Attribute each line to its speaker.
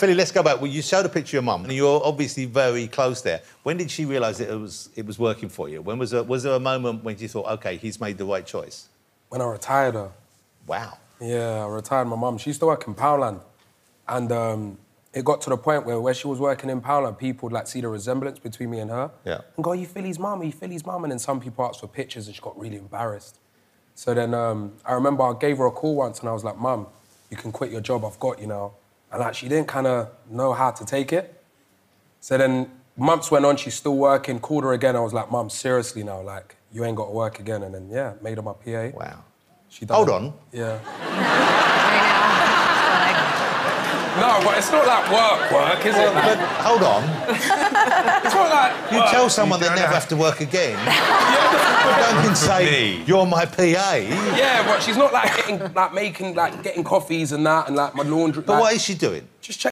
Speaker 1: Filly, let's go back. Well, you showed a picture of your mum, and you're obviously very close there. When did she realise that it was it was working for you? When was there, was there a moment when you thought, OK, he's made the right choice?
Speaker 2: When I retired her.
Speaker 1: Wow.
Speaker 2: Yeah, I retired my mum. She used to work in Poundland. And um, it got to the point where where she was working in Poundland, people would like see the resemblance between me and her.
Speaker 1: Yeah.
Speaker 2: And go, are you Filly's mum? Are you Filly's mum? And then some people asked for pictures and she got really embarrassed. So then um, I remember I gave her a call once and I was like, Mum, you can quit your job, I've got you now. And like she didn't kind of know how to take it. So then months went on, she's still working, called her again. I was like, Mum, seriously now, like, you ain't got to work again. And then, yeah, made her my PA.
Speaker 1: Wow.
Speaker 2: She done
Speaker 1: Hold
Speaker 2: it.
Speaker 1: on.
Speaker 2: Yeah.
Speaker 3: I
Speaker 2: No, but it's not like work, work, is it?
Speaker 1: But hold on.
Speaker 2: it's not like
Speaker 1: You
Speaker 2: work.
Speaker 1: tell someone they
Speaker 3: don't
Speaker 1: never
Speaker 3: have-
Speaker 1: have to work again. Don't say
Speaker 3: Me.
Speaker 1: you're my PA.
Speaker 2: Yeah, but she's not like getting, like making, like getting coffees and that, and like my laundry.
Speaker 1: But
Speaker 2: like,
Speaker 1: what is she doing?
Speaker 2: Just check.